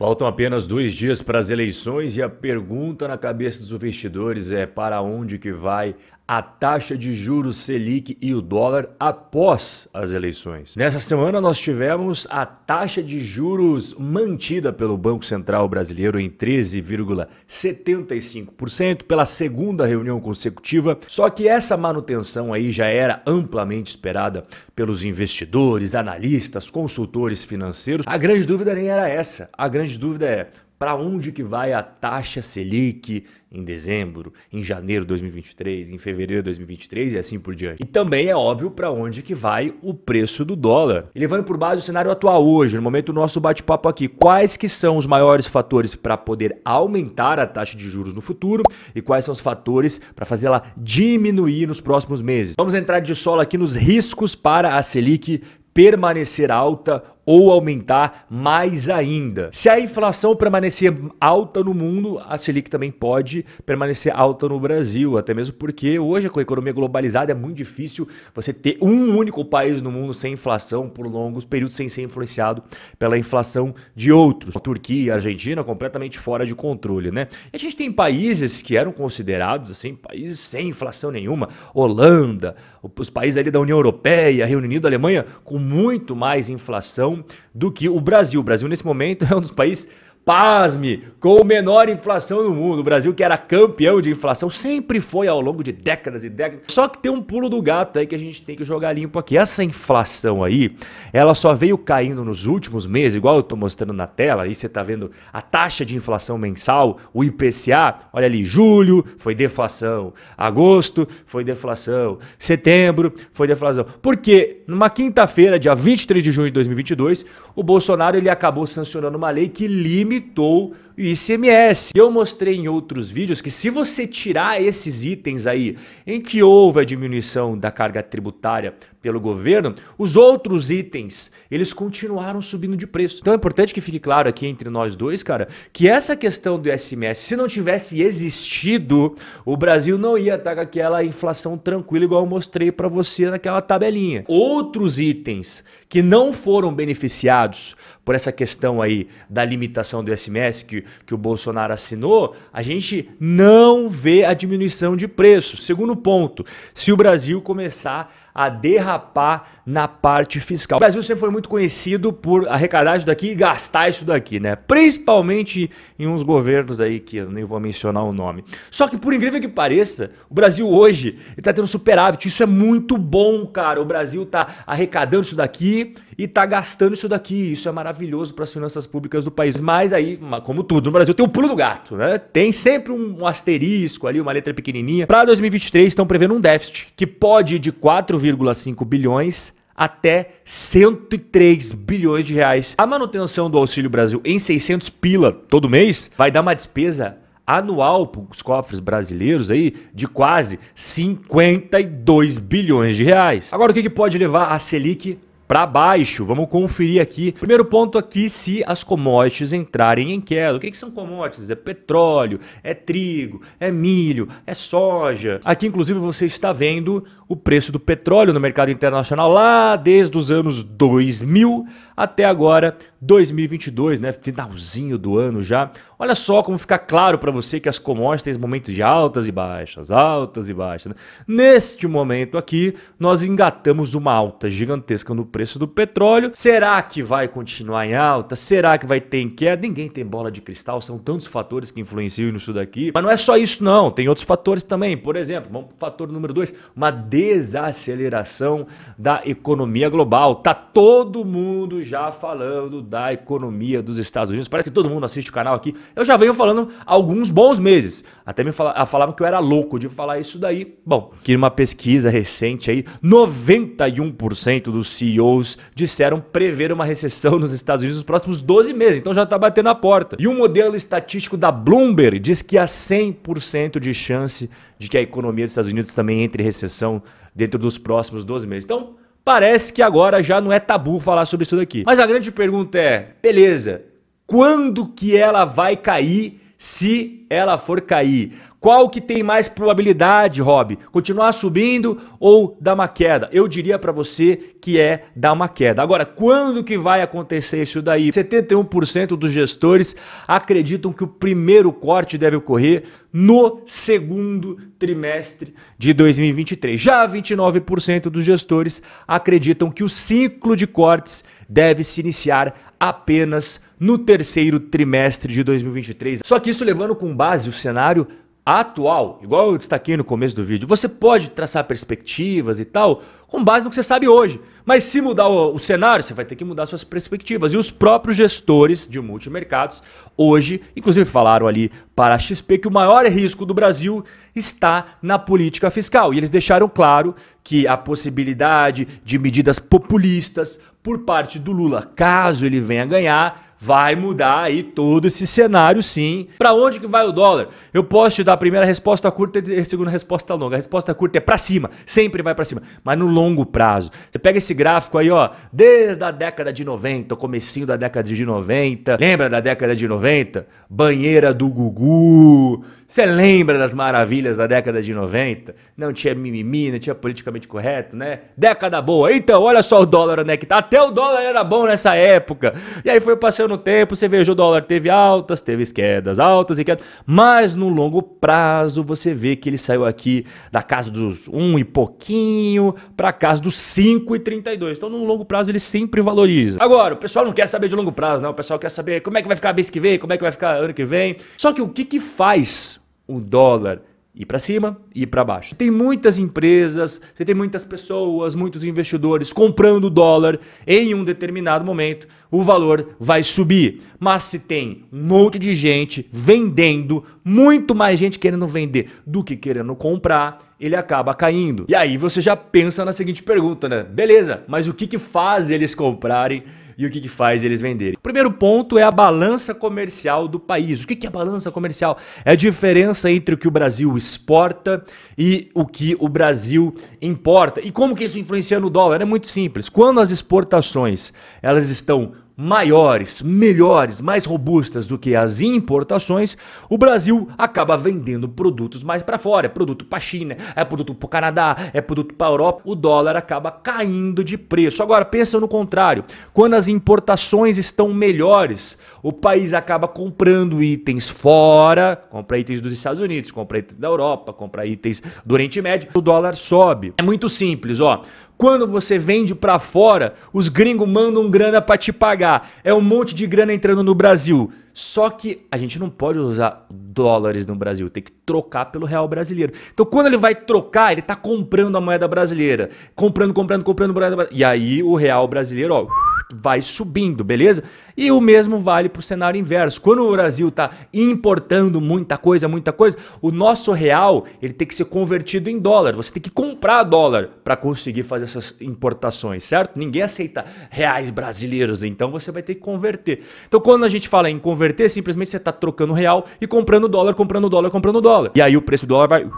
Faltam apenas dois dias para as eleições e a pergunta na cabeça dos investidores é para onde que vai a taxa de juros Selic e o dólar após as eleições. Nessa semana nós tivemos a taxa de juros mantida pelo Banco Central Brasileiro em 13,75% pela segunda reunião consecutiva. Só que essa manutenção aí já era amplamente esperada pelos investidores, analistas, consultores financeiros. A grande dúvida nem era essa. A grande dúvida é para onde que vai a taxa Selic em dezembro, em janeiro de 2023, em fevereiro de 2023 e assim por diante. E também é óbvio para onde que vai o preço do dólar. E levando por base o cenário atual hoje, no momento do nosso bate-papo aqui, quais que são os maiores fatores para poder aumentar a taxa de juros no futuro e quais são os fatores para fazê-la diminuir nos próximos meses. Vamos entrar de solo aqui nos riscos para a Selic permanecer alta ou aumentar mais ainda. Se a inflação permanecer alta no mundo, a Selic também pode permanecer alta no Brasil, até mesmo porque hoje com a economia globalizada é muito difícil você ter um único país no mundo sem inflação por longos períodos sem ser influenciado pela inflação de outros. A Turquia a Argentina completamente fora de controle, né? E a gente tem países que eram considerados assim, países sem inflação nenhuma, Holanda, os países ali da União Europeia, Reino Unido, Alemanha com muito mais inflação do que o Brasil. O Brasil, nesse momento, é um dos países pasme, com menor inflação do mundo. O Brasil, que era campeão de inflação, sempre foi ao longo de décadas e décadas. Só que tem um pulo do gato aí que a gente tem que jogar limpo aqui. Essa inflação aí, ela só veio caindo nos últimos meses, igual eu tô mostrando na tela. Aí você tá vendo a taxa de inflação mensal, o IPCA. Olha ali, julho foi deflação, agosto foi deflação, setembro foi deflação. Porque numa quinta-feira, dia 23 de junho de 2022, o Bolsonaro ele acabou sancionando uma lei que limitou o ICMS. Eu mostrei em outros vídeos que se você tirar esses itens aí em que houve a diminuição da carga tributária pelo governo, os outros itens, eles continuaram subindo de preço. Então é importante que fique claro aqui entre nós dois, cara, que essa questão do ICMS, se não tivesse existido, o Brasil não ia estar com aquela inflação tranquila igual eu mostrei para você naquela tabelinha. Outros itens que não foram beneficiados por essa questão aí da limitação do ICMS que, que o Bolsonaro assinou, a gente não vê a diminuição de preço. Segundo ponto, se o Brasil começar a derrapar na parte fiscal. O Brasil sempre foi muito conhecido por arrecadar isso daqui e gastar isso daqui, né? Principalmente em uns governos aí que eu nem vou mencionar o nome. Só que por incrível que pareça, o Brasil hoje está tendo superávit. Isso é muito bom, cara. O Brasil está arrecadando isso daqui e está gastando isso daqui. Isso é maravilhoso para as finanças públicas do país. Mas aí, como tudo, no Brasil tem o pulo do gato, né? Tem sempre um asterisco ali, uma letra pequenininha. Para 2023 estão prevendo um déficit que pode ir de 4 4,5 bilhões até 103 bilhões de reais. A manutenção do Auxílio Brasil em 600 pila todo mês vai dar uma despesa anual para os cofres brasileiros aí de quase 52 bilhões de reais. Agora o que, que pode levar a Selic para baixo. Vamos conferir aqui. Primeiro ponto aqui, se as commodities entrarem em queda. O que, que são commodities? É petróleo, é trigo, é milho, é soja. Aqui, inclusive, você está vendo o preço do petróleo no mercado internacional lá desde os anos 2000 até agora 2022, né? Finalzinho do ano já. Olha só como fica claro para você que as commodities têm momentos de altas e baixas, altas e baixas. Né? Neste momento aqui, nós engatamos uma alta gigantesca no preço do petróleo. Será que vai continuar em alta? Será que vai ter em queda? Ninguém tem bola de cristal, são tantos fatores que influenciam nisso daqui. Mas não é só isso não, tem outros fatores também. Por exemplo, vamos para o fator número dois, uma desaceleração da economia global. Tá todo mundo já falando da economia dos Estados Unidos. Parece que todo mundo assiste o canal aqui. Eu já venho falando há alguns bons meses. Até me fala, falavam que eu era louco de falar isso daí. Bom, que uma pesquisa recente aí, 91% dos CEOs disseram prever uma recessão nos Estados Unidos nos próximos 12 meses. Então já está batendo a porta. E um modelo estatístico da Bloomberg diz que há 100% de chance de que a economia dos Estados Unidos também entre em recessão dentro dos próximos 12 meses. Então, Parece que agora já não é tabu falar sobre isso daqui. Mas a grande pergunta é, beleza, quando que ela vai cair se ela for cair. Qual que tem mais probabilidade, Rob? Continuar subindo ou dar uma queda? Eu diria para você que é dar uma queda. Agora, quando que vai acontecer isso daí? 71% dos gestores acreditam que o primeiro corte deve ocorrer no segundo trimestre de 2023. Já 29% dos gestores acreditam que o ciclo de cortes deve se iniciar apenas no terceiro trimestre de 2023. Só que isso levando com base o cenário atual, igual eu destaquei no começo do vídeo, você pode traçar perspectivas e tal com base no que você sabe hoje. Mas se mudar o, o, cenário, você vai ter que mudar suas perspectivas. E os próprios gestores de multimercados hoje, inclusive falaram ali para a XP que o maior risco do Brasil está na política fiscal. E eles deixaram claro que a possibilidade de medidas populistas por parte do Lula, caso ele venha ganhar, vai mudar aí todo esse cenário sim. Para onde que vai o dólar? Eu posso te dar a primeira resposta curta e a segunda resposta longa. A resposta curta é para cima, sempre vai para cima, mas no longo prazo. Você pega esse gráfico aí, ó, desde a década de 90, o comecinho da década de 90. Lembra da década de 90? Banheira do Gugu, você lembra das maravilhas da década de 90? Não tinha mimimi, não tinha politicamente correto, né? Década boa. Então, olha só o dólar onde é que tá. Até o dólar era bom nessa época. E aí foi passando o tempo, você veja o dólar teve altas, teve quedas, altas e quedas. Mas no longo prazo, você vê que ele saiu aqui da casa dos 1 e pouquinho para casa dos 5,32. Então, no longo prazo, ele sempre valoriza. Agora, o pessoal não quer saber de longo prazo, não. O pessoal quer saber como é que vai ficar mês que vem, como é que vai ficar ano que vem. Só que o que que faz o dólar ir para cima e para baixo. Tem muitas empresas, você tem muitas pessoas, muitos investidores comprando dólar em um determinado momento, o valor vai subir. Mas se tem um monte de gente vendendo, muito mais gente querendo vender do que querendo comprar, ele acaba caindo. E aí você já pensa na seguinte pergunta, né? Beleza, mas o que que faz eles comprarem e o que, que faz eles venderem. O primeiro ponto é a balança comercial do país. O que, que é a balança comercial? É a diferença entre o que o Brasil exporta e o que o Brasil importa. E como que isso influencia no dólar? É muito simples. Quando as exportações elas estão maiores, melhores, mais robustas do que as importações, o Brasil acaba vendendo produtos mais para fora. É produto para a China, é produto para o Canadá, é produto para a Europa. O dólar acaba caindo de preço. Agora, pensa no contrário. Quando as importações estão melhores, o país acaba comprando itens fora, compra itens dos Estados Unidos, compra itens da Europa, compra itens do Oriente Médio, o dólar sobe. É muito simples, ó. Quando você vende para fora, os gringos mandam grana para te pagar. É um monte de grana entrando no Brasil. Só que a gente não pode usar dólares no Brasil, tem que trocar pelo real brasileiro. Então, quando ele vai trocar, ele está comprando a moeda brasileira, comprando, comprando, comprando moeda E aí o real brasileiro, ó, vai subindo, beleza? E o mesmo vale para o cenário inverso. Quando o Brasil está importando muita coisa, muita coisa, o nosso real ele tem que ser convertido em dólar. Você tem que comprar dólar para conseguir fazer essas importações, certo? Ninguém aceita reais brasileiros, então você vai ter que converter. Então, quando a gente fala em converter, simplesmente você está trocando real e comprando dólar, comprando dólar, comprando dólar. E aí o preço do dólar vai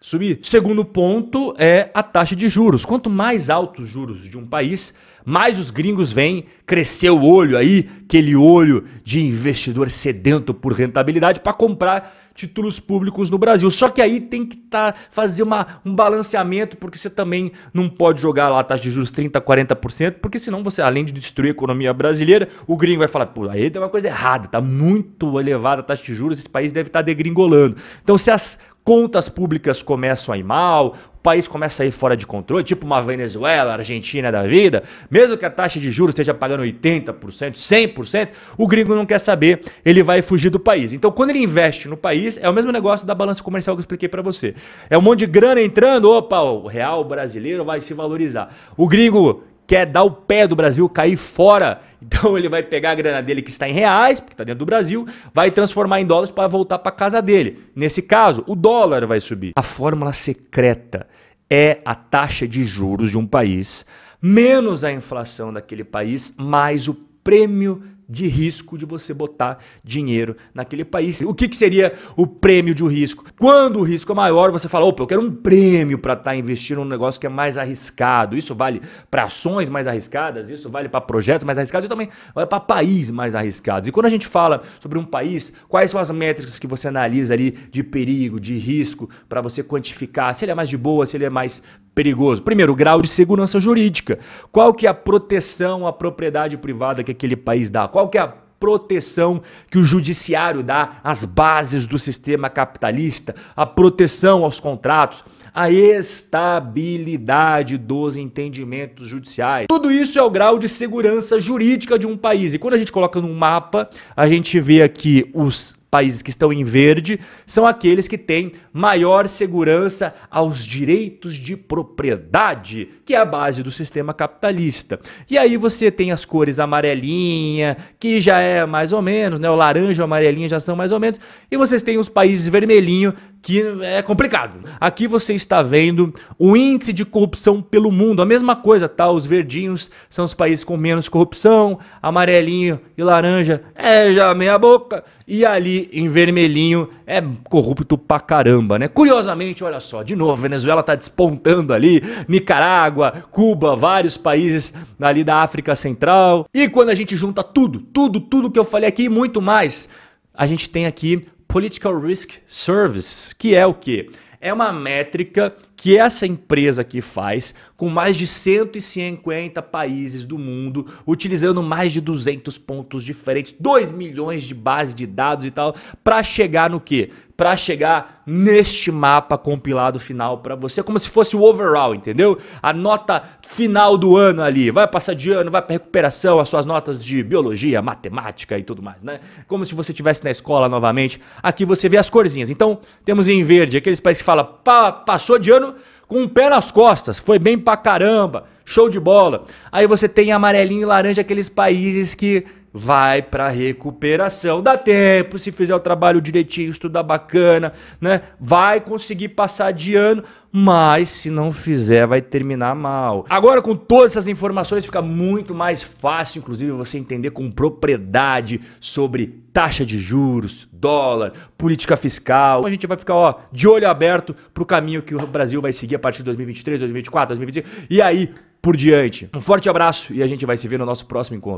subir. Segundo ponto é a taxa de juros. Quanto mais altos os juros de um país, mais os gringos vêm crescer o olho aí, aquele olho de investidor sedento por rentabilidade para comprar títulos públicos no Brasil. Só que aí tem que tá, fazer uma, um balanceamento, porque você também não pode jogar lá a taxa de juros 30%, 40%, porque senão você, além de destruir a economia brasileira, o gringo vai falar, pô, aí tem uma coisa errada, tá muito elevada a taxa de juros, esse país deve estar tá degringolando. Então, se as contas públicas começam a ir mal, o país começa a ir fora de controle, tipo uma Venezuela, Argentina da vida, mesmo que a taxa de juros esteja pagando 80%, 100%, o gringo não quer saber, ele vai fugir do país. Então, quando ele investe no país, é o mesmo negócio da balança comercial que eu expliquei para você. É um monte de grana entrando, opa, o real brasileiro vai se valorizar. O gringo quer dar o pé do Brasil, cair fora. Então ele vai pegar a grana dele que está em reais, porque está dentro do Brasil, vai transformar em dólares para voltar para casa dele. Nesse caso, o dólar vai subir. A fórmula secreta é a taxa de juros de um país menos a inflação daquele país mais o prêmio de risco de você botar dinheiro naquele país. O que, que seria o prêmio de risco? Quando o risco é maior, você fala, opa, eu quero um prêmio para estar tá investindo num negócio que é mais arriscado. Isso vale para ações mais arriscadas, isso vale para projetos mais arriscados e também vale para países mais arriscados. E quando a gente fala sobre um país, quais são as métricas que você analisa ali de perigo, de risco, para você quantificar se ele é mais de boa, se ele é mais perigoso? Primeiro, o grau de segurança jurídica. Qual que é a proteção à propriedade privada que aquele país dá? Qual que é a proteção que o judiciário dá às bases do sistema capitalista, a proteção aos contratos, a estabilidade dos entendimentos judiciais. Tudo isso é o grau de segurança jurídica de um país. E quando a gente coloca num mapa, a gente vê aqui os países que estão em verde são aqueles que têm maior segurança aos direitos de propriedade, que é a base do sistema capitalista. E aí você tem as cores amarelinha, que já é mais ou menos, né? O laranja o amarelinha já são mais ou menos, e vocês têm os países vermelhinho, que é complicado. Aqui você está vendo o índice de corrupção pelo mundo, a mesma coisa, tá? Os verdinhos são os países com menos corrupção, amarelinho e laranja é já meia boca, e ali em vermelhinho é corrupto pra caramba, né? Curiosamente, olha só, de novo, Venezuela tá despontando ali, Nicarágua, Cuba, vários países ali da África Central. E quando a gente junta tudo, tudo, tudo que eu falei aqui e muito mais, a gente tem aqui Political Risk Service, que é o que? É uma métrica que essa empresa aqui faz com mais de 150 países do mundo, utilizando mais de 200 pontos diferentes, 2 milhões de bases de dados e tal, para chegar no quê? Para chegar neste mapa compilado final para você, como se fosse o overall, entendeu? A nota final do ano ali, vai passar de ano, vai para recuperação, as suas notas de biologia, matemática e tudo mais, né? Como se você estivesse na escola novamente. Aqui você vê as corzinhas. Então, temos em verde aqueles países fala pa, passou de ano com um pé nas costas, foi bem pra caramba, show de bola. Aí você tem amarelinho e laranja, aqueles países que vai para recuperação. Dá tempo, se fizer o trabalho direitinho, estudar bacana, né? Vai conseguir passar de ano, mas se não fizer, vai terminar mal. Agora, com todas essas informações, fica muito mais fácil, inclusive, você entender com propriedade sobre taxa de juros, dólar, política fiscal. A gente vai ficar ó, de olho aberto para o caminho que o Brasil vai seguir a partir de 2023, 2024, 2025 e aí por diante. Um forte abraço e a gente vai se ver no nosso próximo encontro.